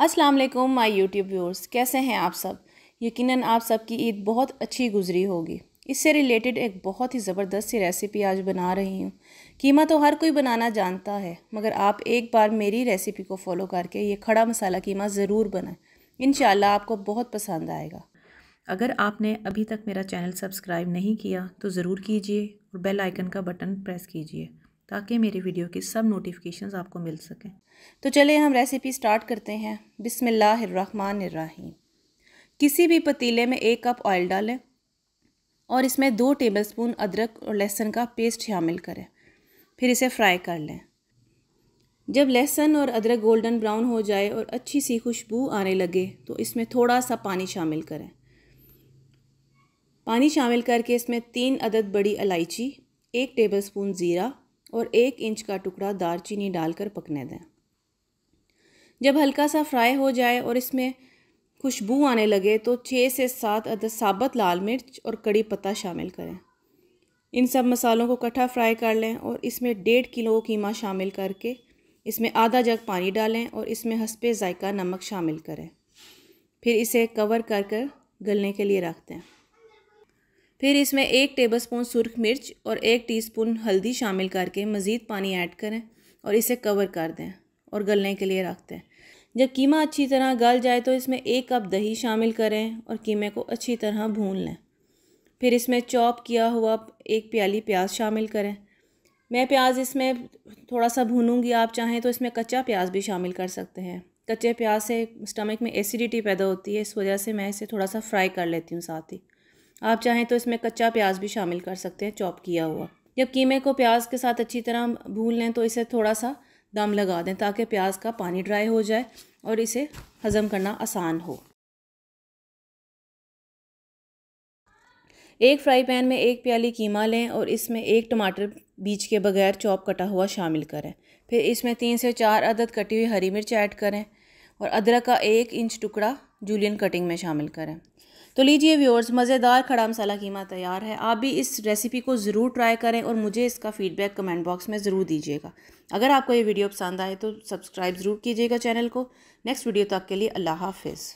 अस्सलाम वालेकुम my YouTube viewers. कैसे हैं आप सब? यकीनन आप सबकी ईद बहुत अच्छी गुजरी होगी। इससे रिलेटेड एक बहुत ही ज़बरदस्त सी रेसिपी आज बना रही हूँ। कीमा तो हर कोई बनाना जानता है, मगर आप एक बार मेरी रेसिपी को फॉलो करके ये खड़ा मसाला कीमा ज़रूर बनाएँ। इन आपको बहुत पसंद आएगा। अगर आपने अभी तक मेरा चैनल सब्सक्राइब नहीं किया तो ज़रूर कीजिए और बेल आइकन का बटन प्रेस कीजिए। ताकि मेरी वीडियो की सब नोटिफिकेशंस आपको मिल सकें। तो चलिए हम रेसिपी स्टार्ट करते हैं। बिसमीम किसी भी पतीले में एक कप ऑयल डालें और इसमें दो टेबलस्पून अदरक और लहसुन का पेस्ट शामिल करें। फिर इसे फ्राई कर लें। जब लहसुन और अदरक गोल्डन ब्राउन हो जाए और अच्छी सी खुशबू आने लगे तो इसमें थोड़ा सा पानी शामिल करें। पानी शामिल करके इसमें तीन अदद बड़ी इलायची, एक टेबलस्पून ज़ीरा और एक इंच का टुकड़ा दालचीनी डालकर पकने दें। जब हल्का सा फ्राई हो जाए और इसमें खुशबू आने लगे तो छः से सात अदद साबत लाल मिर्च और कड़ी पत्ता शामिल करें। इन सब मसालों को इकट्ठा फ्राई कर लें और इसमें डेढ़ किलो कीमा शामिल करके इसमें आधा जग पानी डालें और इसमें हंसपे जायका नमक शामिल करें। फिर इसे कवर कर कर गलने के लिए रख दें। फिर इसमें एक टेबलस्पून सुरख मिर्च और एक टीस्पून हल्दी शामिल करके मज़ीद पानी ऐड करें और इसे कवर कर दें और गलने के लिए रख दें। जब कीमा अच्छी तरह गल जाए तो इसमें एक कप दही शामिल करें और कीमे को अच्छी तरह भून लें। फिर इसमें चॉप किया हुआ एक प्याली प्याज शामिल करें। मैं प्याज इसमें थोड़ा सा भूनूँगी, आप चाहें तो इसमें कच्चा प्याज भी शामिल कर सकते हैं। कच्चे प्याज से स्टमक में एसिडिटी पैदा होती है, इस वजह से मैं इसे थोड़ा सा फ्राई कर लेती हूँ साथ ही। आप चाहें तो इसमें कच्चा प्याज भी शामिल कर सकते हैं, चॉप किया हुआ। जब कीमे को प्याज के साथ अच्छी तरह भून लें तो इसे थोड़ा सा दम लगा दें ताकि प्याज का पानी ड्राई हो जाए और इसे हज़म करना आसान हो। एक फ्राई पैन में एक प्याली कीमा लें और इसमें एक टमाटर बीज के बगैर चॉप कटा हुआ शामिल करें। फिर इसमें तीन से चार अदद कटी हुई हरी मिर्च ऐड करें और अदरक का एक इंच टुकड़ा जूलियन कटिंग में शामिल करें। तो लीजिए व्यूअर्स मज़ेदार खड़ा मसाला कीमा तैयार है। आप भी इस रेसिपी को ज़रूर ट्राई करें और मुझे इसका फ़ीडबैक कमेंट बॉक्स में ज़रूर दीजिएगा। अगर आपको ये वीडियो पसंद आए तो सब्सक्राइब ज़रूर कीजिएगा चैनल को। नेक्स्ट वीडियो तक के लिए अल्लाह हाफिज़।